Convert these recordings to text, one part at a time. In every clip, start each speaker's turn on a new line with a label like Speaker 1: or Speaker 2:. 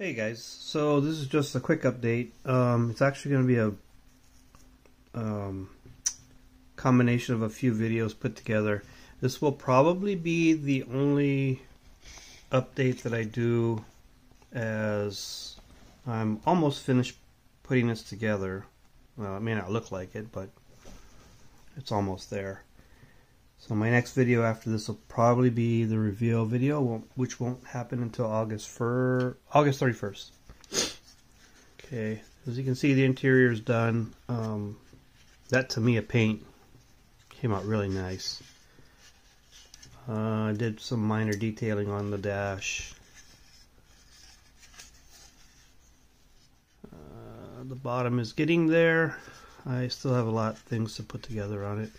Speaker 1: Hey guys, so this is just a quick update. Um, it's actually going to be a um, combination of a few videos put together. This will probably be the only update that I do as I'm almost finished putting this together. Well, it may not look like it, but it's almost there. So my next video after this will probably be the reveal video, which won't happen until August for August 31st. Okay, as you can see, the interior is done. Um, that Tamiya paint came out really nice. Uh, I did some minor detailing on the dash. Uh, the bottom is getting there. I still have a lot of things to put together on it.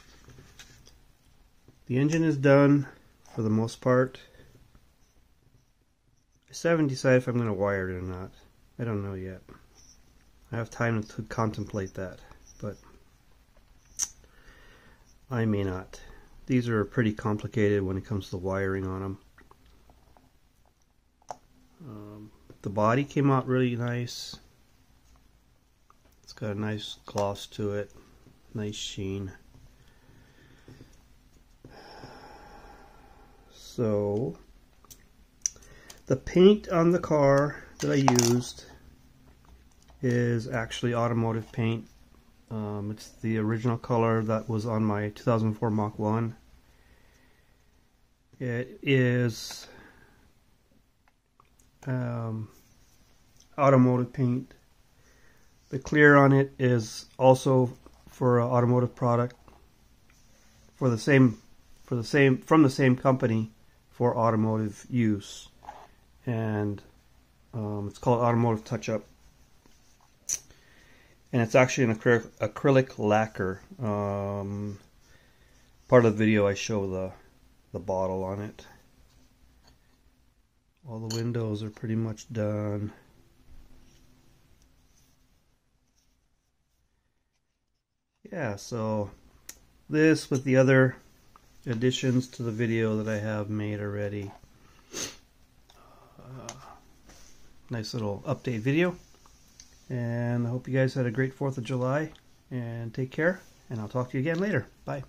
Speaker 1: The engine is done for the most part. I still haven't decided if I'm going to wire it or not. I don't know yet. I have time to contemplate that, but I may not. These are pretty complicated when it comes to the wiring on them. Um, the body came out really nice. It's got a nice gloss to it, nice sheen. So the paint on the car that I used is actually automotive paint. Um, it's the original color that was on my 2004 Mach 1. It is um, automotive paint. The clear on it is also for an automotive product for the same for the same from the same company for automotive use. And um, it's called Automotive Touch Up. And it's actually an acrylic, acrylic lacquer. Um, part of the video I show the, the bottle on it. All the windows are pretty much done. Yeah, so this with the other additions to the video that I have made already. Uh, nice little update video. And I hope you guys had a great 4th of July. And take care. And I'll talk to you again later. Bye.